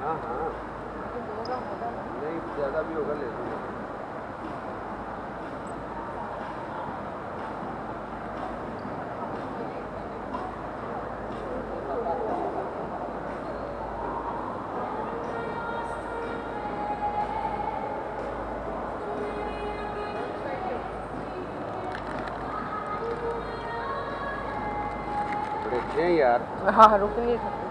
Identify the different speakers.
Speaker 1: हाँ हाँ। नहीं ज़्यादा भी होगा ले लूँगा। अच्छे हैं यार
Speaker 2: हाँ रुक नहीं सकते